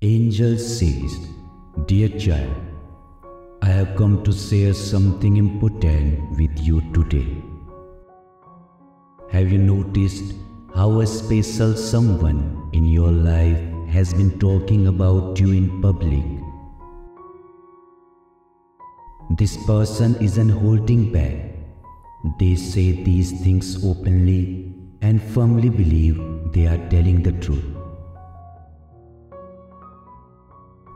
Angel says, Dear child, I have come to share something important with you today. Have you noticed how a special someone in your life has been talking about you in public? This person isn't holding back. They say these things openly and firmly believe they are telling the truth.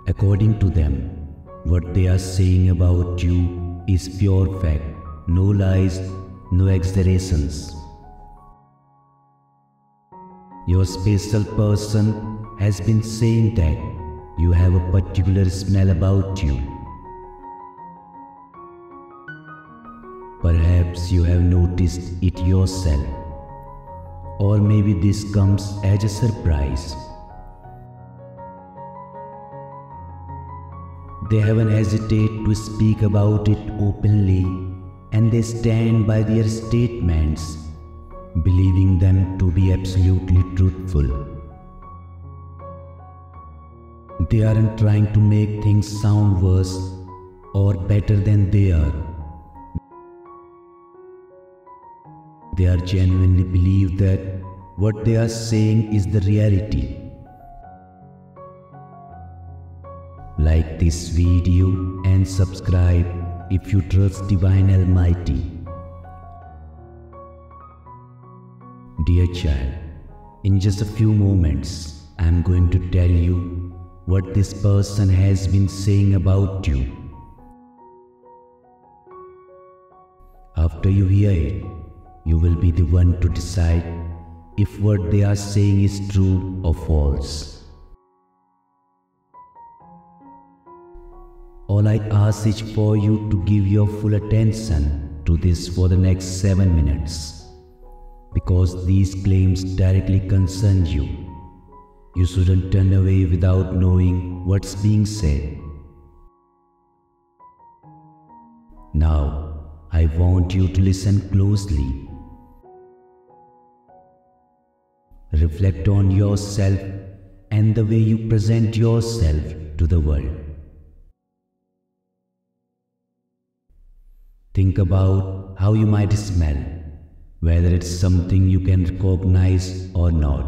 According to them, what they are saying about you is pure fact, no lies, no exaggerations. Your special person has been saying that you have a particular smell about you. Perhaps you have noticed it yourself, or maybe this comes as a surprise. They haven't hesitated to speak about it openly and they stand by their statements, believing them to be absolutely truthful. They aren't trying to make things sound worse or better than they are. They are genuinely believe that what they are saying is the reality. Like this video and subscribe if you trust Divine Almighty. Dear child, in just a few moments, I am going to tell you what this person has been saying about you. After you hear it, you will be the one to decide if what they are saying is true or false. All I ask is for you to give your full attention to this for the next seven minutes. Because these claims directly concern you. You shouldn't turn away without knowing what's being said. Now, I want you to listen closely. Reflect on yourself and the way you present yourself to the world. Think about how you might smell, whether it's something you can recognize or not.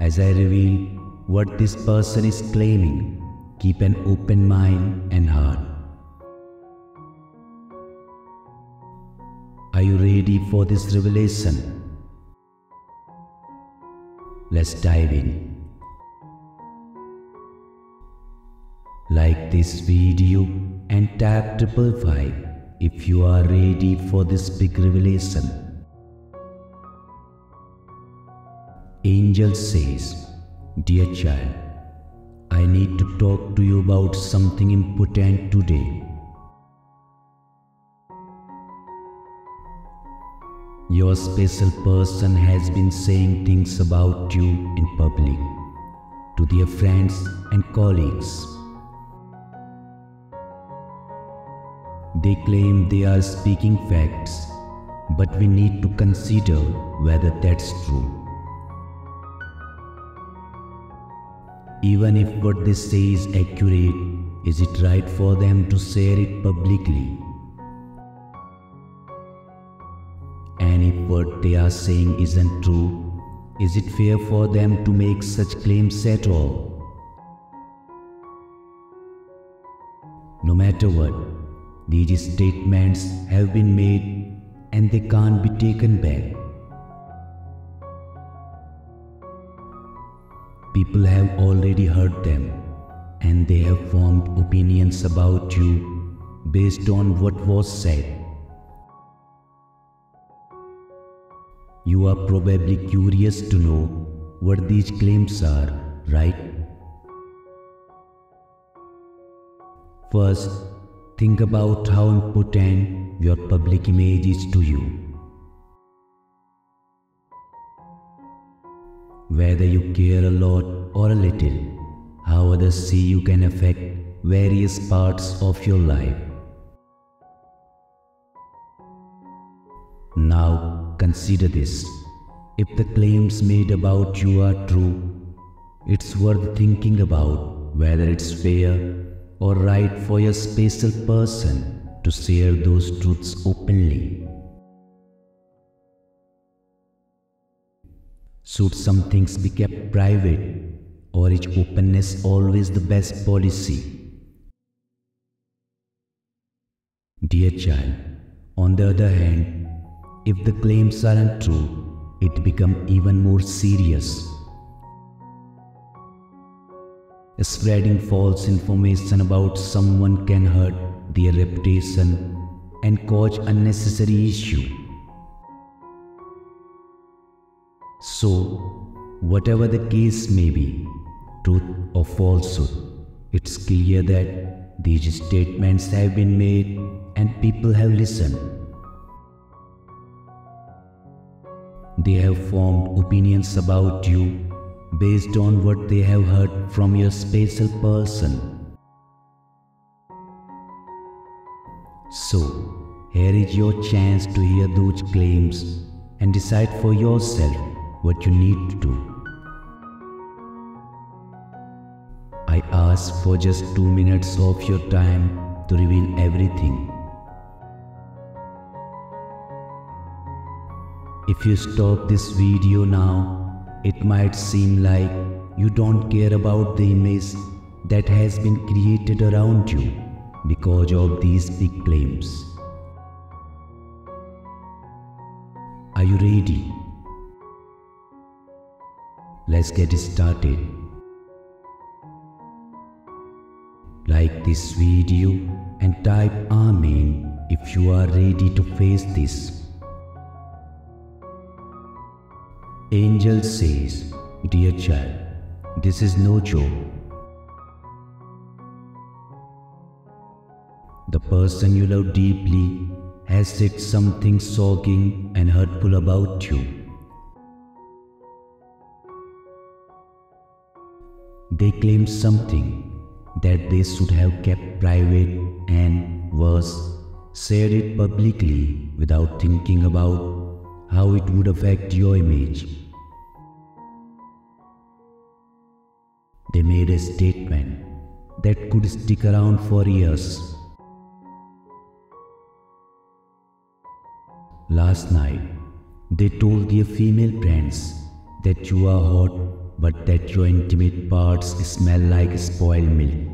As I reveal what this person is claiming, keep an open mind and heart. Are you ready for this revelation? Let's dive in. Like this video and tap triple five if you are ready for this big revelation. Angel says, Dear child, I need to talk to you about something important today. Your special person has been saying things about you in public to their friends and colleagues. They claim they are speaking facts, but we need to consider whether that's true. Even if what they say is accurate, is it right for them to share it publicly? And if what they are saying isn't true, is it fair for them to make such claims at all? No matter what, these statements have been made and they can't be taken back. People have already heard them and they have formed opinions about you based on what was said. You are probably curious to know what these claims are, right? First, think about how important your public image is to you. Whether you care a lot or a little, how others see you can affect various parts of your life. Now consider this. if the claims made about you are true, it's worth thinking about whether it's fair or right for a special person to share those truths openly. Should some things be kept private, or is openness always the best policy? Dear child, on the other hand, if the claims aren't true, it becomes even more serious. Spreading false information about someone can hurt their reputation and cause unnecessary issue. So, whatever the case may be, truth or falsehood, it's clear that these statements have been made and people have listened. They have formed opinions about you based on what they have heard from your special person. So, here is your chance to hear those claims and decide for yourself what you need to do. I ask for just two minutes of your time to reveal everything. If you stop this video now, it might seem like you don't care about the image that has been created around you because of these big claims. Are you ready? Let's get started. Like this video and type Amen if you are ready to face this. Angel says, Dear child, this is no joke. The person you love deeply has said something shocking and hurtful about you. They claim something that they should have kept private and, worse, shared it publicly without thinking about how it would affect your image. They made a statement that could stick around for years. Last night, they told their female friends that you are hot but that your intimate parts smell like spoiled milk.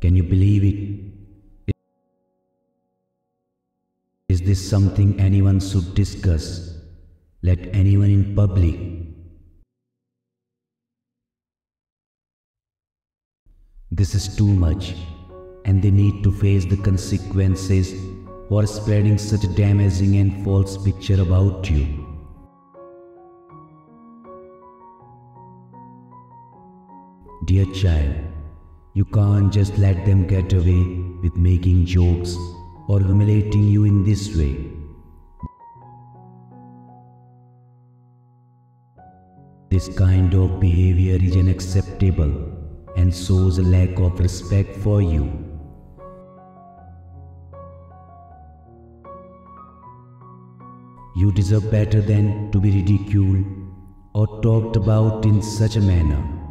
Can you believe it? This something anyone should discuss? Let anyone in public? This is too much, and they need to face the consequences for spreading such a damaging and false picture about you. Dear child, you can't just let them get away with making jokes or humiliating you in this way. This kind of behavior is unacceptable and shows a lack of respect for you. You deserve better than to be ridiculed or talked about in such a manner.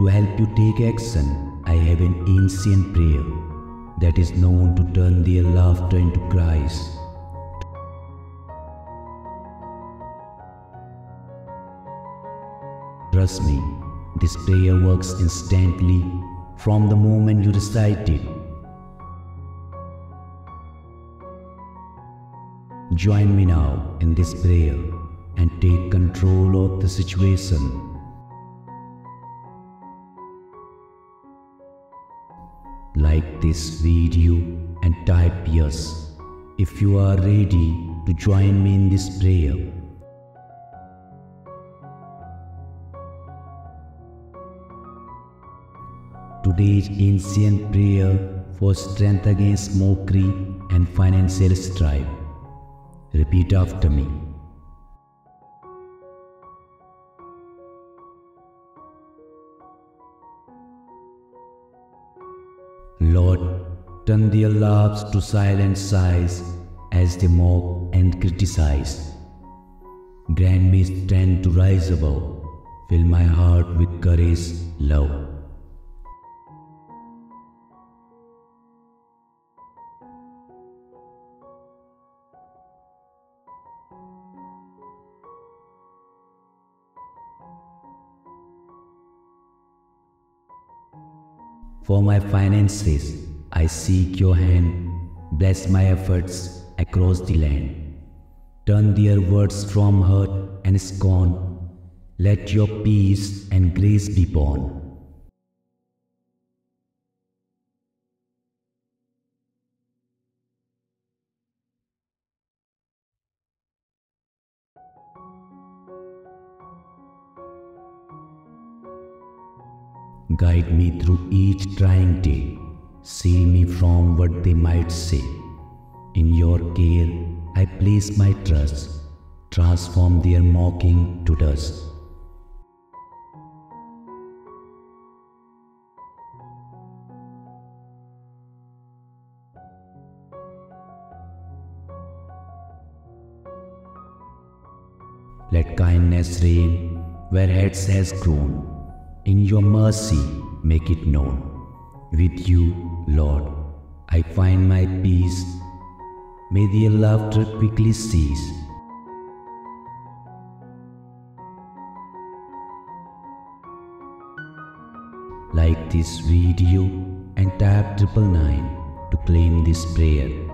To help you take action, I have an ancient prayer that is known to turn their laughter into cries. Trust me, this prayer works instantly from the moment you recite it. Join me now in this prayer and take control of the situation. Like this video and type yes if you are ready to join me in this prayer. Today's ancient prayer for strength against mockery and financial strife. Repeat after me. Lord, Turn their laughs to silent sighs as they mock and criticize. Grant me strength to rise above. Fill my heart with courage, love. For my finances, I seek your hand. Bless my efforts across the land. Turn their words from hurt and scorn. Let your peace and grace be born. Guide me through each trying day. Seal me from what they might say. In your care, I place my trust. Transform their mocking to dust. Let kindness reign where heads has grown. In your mercy, make it known. With you, Lord, I find my peace. May their laughter quickly cease. Like this video and tap triple nine to claim this prayer.